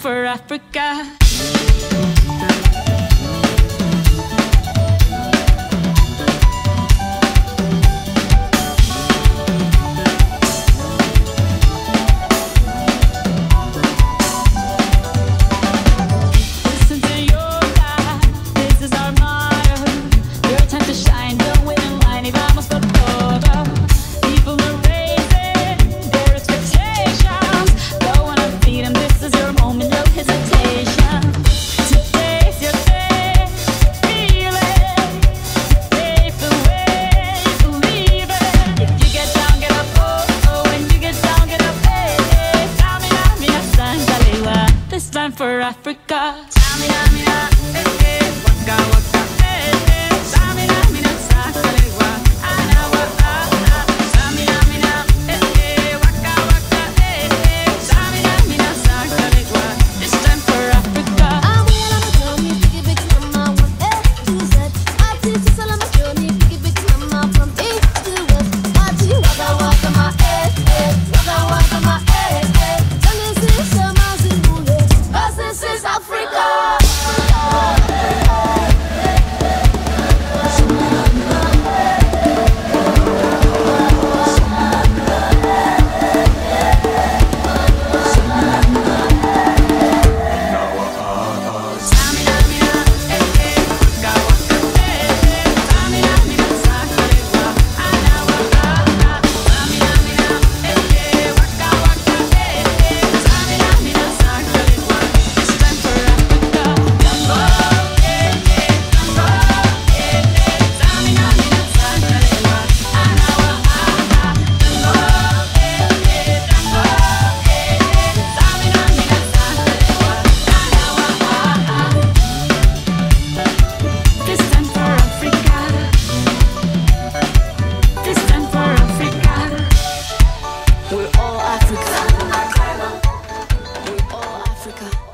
For Africa. For Africa. Jamaica.